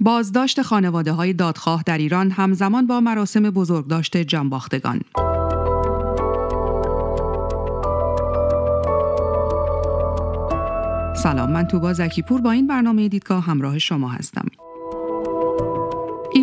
بازداشت خانواده های دادخواه در ایران همزمان با مراسم بزرگداشت جنباختگان سلام من توبا زکیپور با این برنامه دیدگاه همراه شما هستم.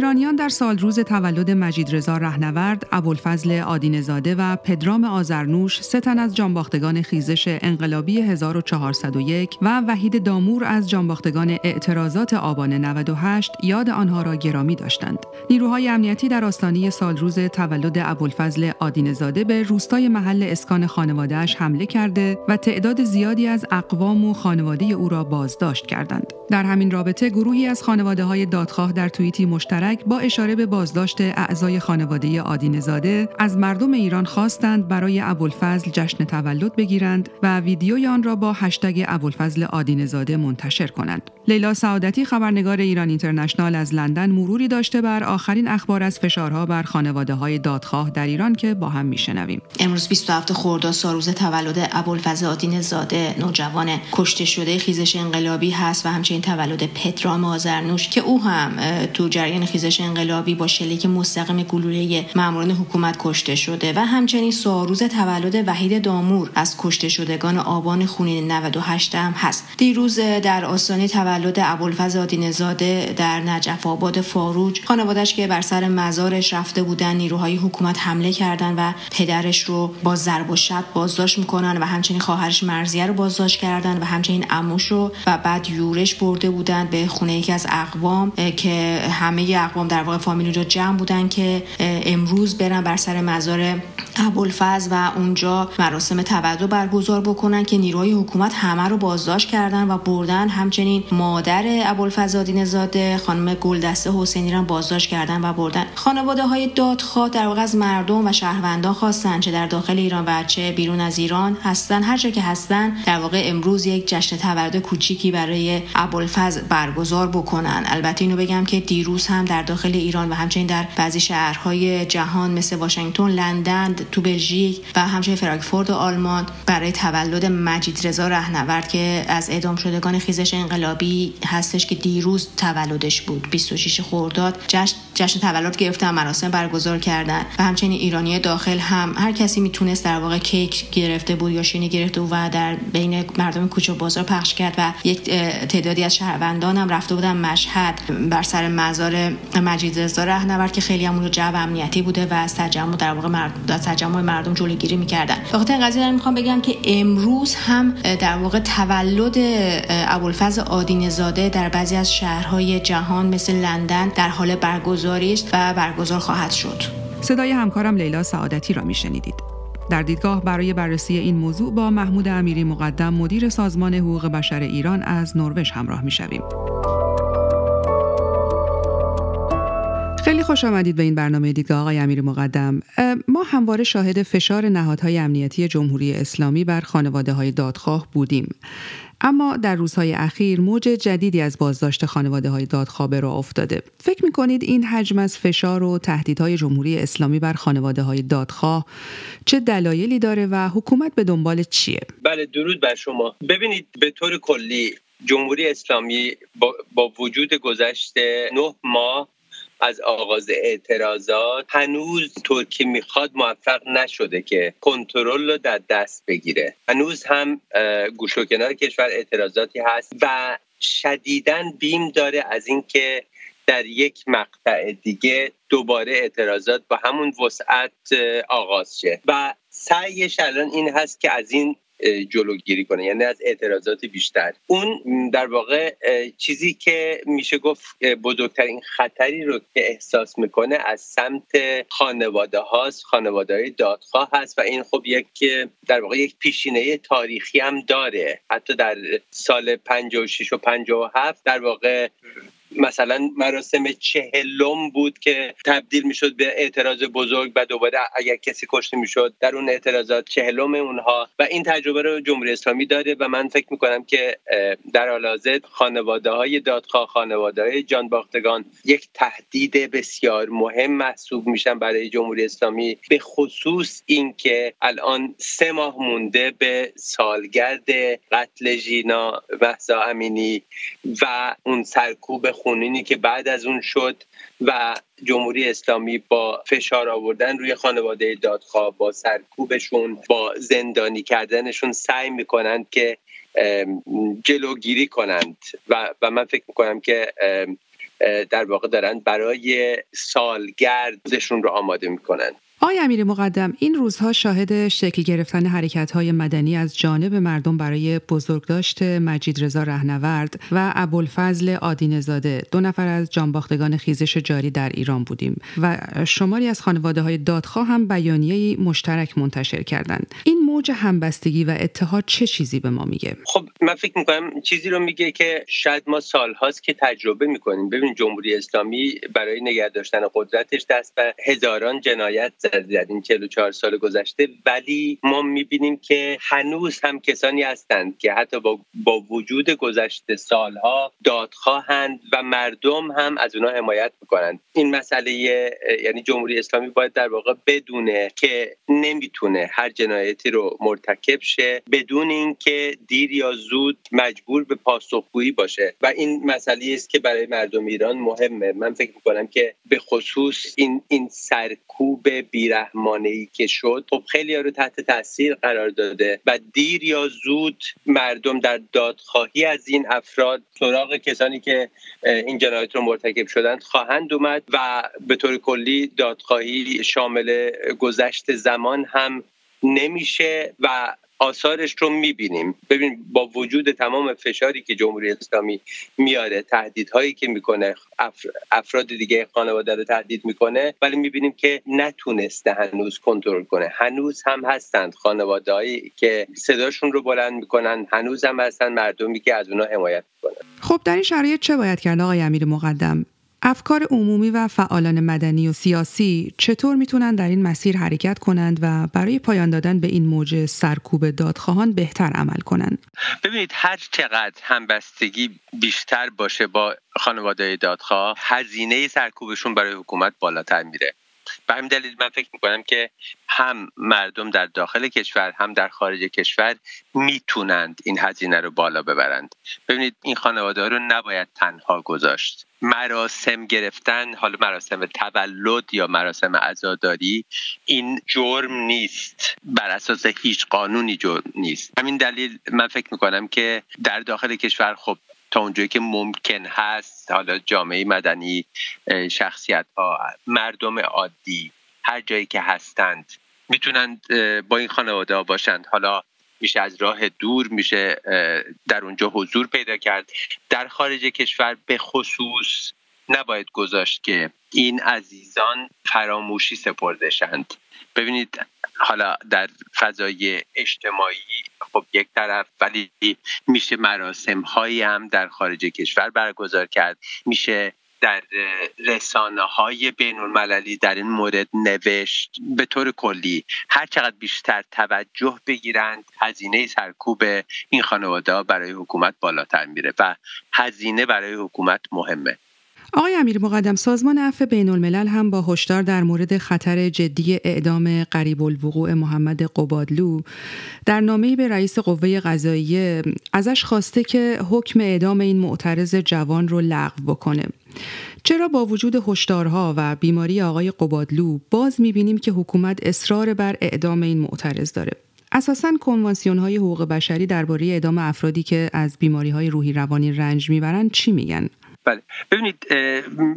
ایرانیان در سال روز تولد مجید رضا رهنورد، ابوالفضل آدینزاده و پدرام آزرنوش سه تن از جانباختگان خیزش انقلابی 1401 و وحید دامور از جانباختگان اعتراضات آبان 98 یاد آنها را گرامی داشتند. نیروهای امنیتی در آستانه سالروز تولد ابوالفضل آدینزاده به روستای محل اسکان خانوادهش حمله کرده و تعداد زیادی از اقوام و خانواده او را بازداشت کردند. در همین رابطه گروهی از خانواده های دادخواه در توییتی مشترک با اشاره به بازداشت اعضای خانواده آدینزاده از مردم ایران خواستند برای ابوالفضل جشن تولد بگیرند و ویدیوی آن را با هشتگ ابوالفضل آدینزاده منتشر کنند. لیلا سعادتی خبرنگار ایران اینترنشنال از لندن مروری داشته بر آخرین اخبار از فشارها بر خانواده های دادخواه در ایران که با هم میشنویم. امروز 27 خرداد سالروز تولد ابوالفضل آدینزاده نوجوان کشته شده خیزش انقلابی هست و همچنین تولد پدرام آزرنوش که او هم تو جریان خیزش انقلابی با شلیک مستقیم گلوله ماموران حکومت کشته شده و همچنین سالروز تولد وحید دامور از کشته شدگان آبان خونین 98 هم هست. دیروز در آستانه تولد ابوالفضل آدینزاده در نجف آباد فاروج خانوادش که بر سر مزارش رفته بودن نیروهای حکومت حمله کردن و پدرش رو با ضرب و شب بازداشت می‌کنن و همچنین خواهرش مرزیه رو بازداشت کردن و همچنین عموش رو و بعد یورش برده بودن به خونه یکی از اقوام که همه اقوام در واقع فامیل اونجا جمع بودن که امروز برن بر سر مزار ابوالفضل و اونجا مراسم تولد برگزار بکنن که نیروهای حکومت همه رو بازداشت کردن و بردن. همچنین مادر ابوالفضل آدینزاده خانم گلدسته حسینی را بازداشت کردن و بردن. خانواده های دادخواه در واقع از مردم و شهروندان خواستن چه در داخل ایران و چه بیرون از ایران هستن. هر جا که هستن در واقع امروز یک جشن تولد کوچیکی برای ابوالفضل برگزار بکنن. البته اینو بگم که دیروز هم در داخل ایران و همچنین در بعضی شهرهای جهان مثل واشنگتن لندن تو بلژیک و همچنین فرانکفورت آلمان برای تولد مجید رضا رهنورد که از اعدام شدگان خیزش انقلابی هستش که دیروز تولدش بود. 26 خرداد جشن جشن تولد گرفتن مراسم برگزار کردن و همچنین ایرانی داخل هم. هر کسی می‌تونست در واقع کیک گرفته بود یا شینی گرفته و در بین مردم کوچه و بازار پخش کرد و یک تعدادی از شهروندان هم رفته بودن مشهد بر سر مزار مجید رضا رهنورد که خیلی هم جو امنیتی بوده و از تجمع در واقع مرد... تجمع مردم جلوگیری می‌کردن. بخاطر این قضیه می‌خوام بگم که امروز هم در واقع تولد ابوالفضل آدینزاده در بعضی از شهرهای جهان مثل لندن در حال برگزاری است و برگزار خواهد شد. صدای همکارم لیلا سعادتی را میشنیدید. در دیدگاه برای بررسی این موضوع با محمود امیری مقدم مدیر سازمان حقوق بشر ایران از نروژ همراه می‌شویم. خیلی خوش آمدید به این برنامه دیدگاه آقای امیر مقدم. ما همواره شاهد فشار نهادهای امنیتی جمهوری اسلامی بر خانواده های دادخواه بودیم. اما در روزهای اخیر موج جدیدی از بازداشت خانواده های دادخواه به راه افتاده. فکر می کنید این حجم از فشار و تهدیدهای جمهوری اسلامی بر خانواده های دادخواه چه دلایلی داره و حکومت به دنبال چیه؟ بله درود بر شما. ببینید به طور کلی جمهوری اسلامی با, با وجود گذشته نه ماه از آغاز اعتراضات هنوز ترکی می‌خواد موفق نشده که کنترل رو در دست بگیره. هنوز هم گوش و کنار کشور اعتراضاتی هست و شدیدا بیم داره از اینکه در یک مقطع دیگه دوباره اعتراضات با همون وسعت آغاز شه. و سعیش الان این هست که از این جلوگیری کنه یعنی از اعتراضات بیشتر. اون در واقع چیزی که میشه گفت بزرگترین خطری رو که احساس می‌کنه از سمت خانواده هاست خانواده های دادخواه هست و این خب یک در واقع یک پیشینه تاریخی هم داره. حتی در سال 56 و 57 در واقع مثلا مراسم چهلم بود که تبدیل می‌شد به اعتراض بزرگ و دوباره اگر کسی کشته می‌شد در اون اعتراضات چهلم اونها و این تجربه رو جمهوری اسلامی داره و من فکر می‌کنم که در حال حاضر خانواده های دادخواه خانواده های جانباختگان یک تهدید بسیار مهم محسوب میشن برای جمهوری اسلامی به خصوص اینکه الان سه ماه مونده به سالگرد قتل ژینا مهسا امینی و اون سرکوب خونینی که بعد از اون شد و جمهوری اسلامی با فشار آوردن روی خانواده دادخواه با سرکوبشون با زندانی کردنشون سعی می‌کنند که جلوگیری کنند. و, و من فکر می‌کنم که در واقع دارن برای سالگردشون رو آماده می‌کنن. آقای امیر مقدم این روزها شاهد شکل گرفتن حرکت های مدنی از جانب مردم برای بزرگداشت مجید رضا رهنورد و ابوالفضل آدینزاده دو نفر از جانباختگان خیزش جاری در ایران بودیم و شماری از خانواده های دادخواه هم بیانیه مشترک منتشر کردند. این موج همبستگی و اتحاد چه چیزی به ما میگه؟ خب من فکر می‌کنم چیزی رو میگه که شاید ما سالهاست که تجربه می‌کنیم. ببین جمهوری اسلامی برای نگه داشتن قدرتش دست به هزاران جنایت در این 44 سال گذشته ولی ما می‌بینیم که هنوز هم کسانی هستند که حتی با, با وجود گذشته سالها دادخواهند و مردم هم از اونها حمایت می‌کنند. این مسئله یعنی جمهوری اسلامی باید در واقع بدونه که نمی‌تونه هر جنایتی رو مرتکب شه بدون اینکه دیر یا زود مجبور به پاسخگویی باشه. و این مسئله است که برای مردم ایران مهمه. من فکر می‌کنم که به خصوص این این سرکوب بیرحمانه ای که شد خب خیلی رو تحت تاثیر قرار داده و دیر یا زود مردم در دادخواهی از این افراد سراغ کسانی که این جنایت رو مرتکب شدند خواهند اومد و به طور کلی دادخواهی شامل گذشت زمان هم نمیشه و آثارش رو می‌بینیم. ببین با وجود تمام فشاری که جمهوری اسلامی میاره تهدیدهایی که می‌کنه افراد دیگه خانواده رو تهدید می‌کنه ولی می‌بینیم که نتونسته هنوز کنترل کنه. هنوز هم هستند خانواده هایی که صداشون رو بلند می‌کنن هنوز هم هستند مردمی که از اونها حمایت می‌کنن. خب در این شرایط چه باید کرد آقای امیر مقدم؟ افکار عمومی و فعالان مدنی و سیاسی چطور می‌تونن در این مسیر حرکت کنند و برای پایان دادن به این موج سرکوب دادخواهان بهتر عمل کنند؟ ببینید هر چقدر همبستگی بیشتر باشه با خانواده دادخواه هزینه سرکوبشون برای حکومت بالاتر میره به همین دلیل من فکر می‌کنم که هم مردم در داخل کشور هم در خارج کشور می‌تونند این هزینه رو بالا ببرند. ببینید این خانواده رو نباید تنها گذاشت. مراسم گرفتن حالا مراسم تولد یا مراسم عزاداری این جرم نیست. بر اساس هیچ قانونی جرم نیست. همین دلیل من فکر می‌کنم که در داخل کشور خب اونجایی که ممکن هست حالا جامعه مدنی شخصیت ها مردم عادی هر جایی که هستند می‌تونند با این خانواده ها باشند. حالا میشه از راه دور میشه در اونجا حضور پیدا کرد. در خارج کشور به خصوص نباید گذاشت که این عزیزان فراموشی سپردشند ببینید حالا در فضای اجتماعی خب یک طرف ولی میشه مراسم هایی هم در خارج کشور برگزار کرد. میشه در رسانه های بین المللی در این مورد نوشت. به طور کلی هر چقدر بیشتر توجه بگیرند هزینه سرکوب این خانواده برای حکومت بالاتر میره و هزینه برای حکومت مهمه. آقای امیر مقدم سازمان عفو بین الملل هم با هشدار در مورد خطر جدی اعدام قریب الوقوع محمد قبادلو در نامه‌ای به رئیس قوه قضاییه ازش خواسته که حکم اعدام این معترض جوان رو لغو بکنه. چرا با وجود هشدارها و بیماری آقای قبادلو باز می‌بینیم که حکومت اصرار بر اعدام این معترض داره؟ اساسا کنوانسیون های حقوق بشری درباره اعدام افرادی که از بیماری های روحی روانی رنج می‌برند چی میگن؟ بله. ببینید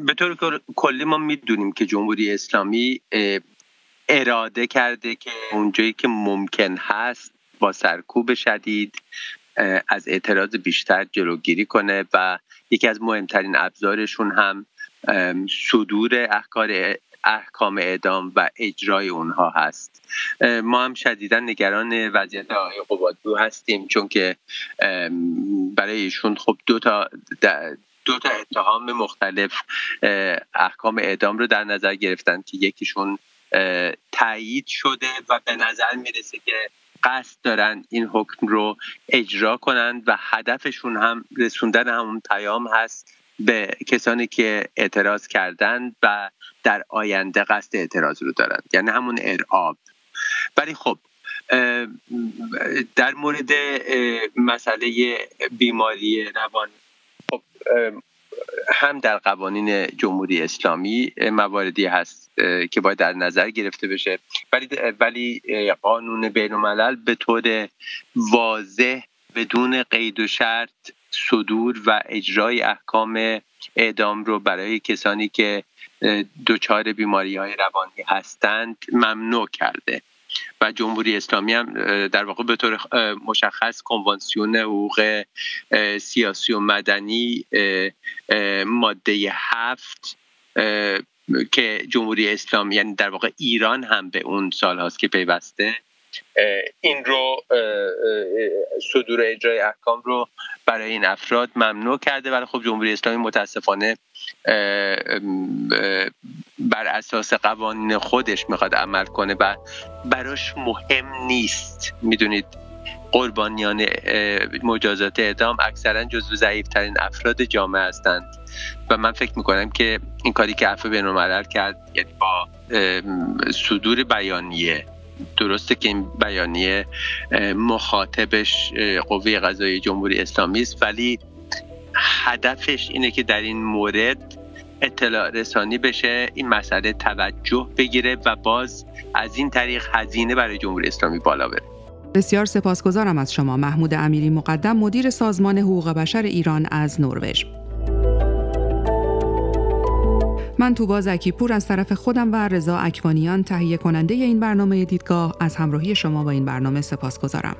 به طور کلی ما می‌دونیم که جمهوری اسلامی اراده کرده که اونجایی که ممکن هست با سرکوب شدید از اعتراض بیشتر جلوگیری کنه و یکی از مهمترین ابزارشون هم صدور احکار احکام اعدام و اجرای اونها هست. ما هم شدیدا نگران وضعیت آقای قبادلو هستیم چون که برای ایشون خب دو تا دو تا اتهام مختلف احکام اعدام رو در نظر گرفتن که یکیشون تایید شده و به نظر می‌رسه که قصد دارن این حکم رو اجرا کنند و هدفشون هم رسوندن همون پیام هست به کسانی که اعتراض کردند و در آینده قصد اعتراض رو دارند یعنی همون ارعاب. ولی خب در مورد مسئله بیماری روان خب هم در قوانین جمهوری اسلامی مواردی هست که باید در نظر گرفته بشه. ولی ولی قانون بین الملل به طور واضح بدون قید و شرط صدور و اجرای احکام اعدام رو برای کسانی که دچار بیماری های روانی هستند ممنوع کرده. و جمهوری اسلامی هم در واقع به طور مشخص کنوانسیون حقوق سیاسی و مدنی ماده هفت که جمهوری اسلامی یعنی در واقع ایران هم به اون سال هاست که پیوسته. این رو صدور اجرای احکام رو برای این افراد ممنوع کرده. ولی خب جمهوری اسلامی متاسفانه بر اساس قوانین خودش می‌خواد عمل کنه و براش مهم نیست. می‌دونید قربانیان مجازات اعدام اکثرا جزو ضعیفترین افراد جامعه هستند. و من فکر می‌کنم که این کاری که عفو بین کرد یعنی با صدور بیانیه درسته که این بیانیه مخاطبش قوه قضایی جمهوری اسلامی است ولی هدفش اینه که در این مورد اطلاع رسانی بشه این مسئله توجه بگیره و باز از این طریق هزینه برای جمهوری اسلامی بالا بره بسیار سپاسگزارم از شما محمود امیری مقدم مدیر سازمان حقوق بشر ایران از نروژ من توبا زکی پور از طرف خودم و رضا اکوانیان تهیه کننده این برنامه دیدگاه از همراهی شما با این برنامه سپاس گذارم.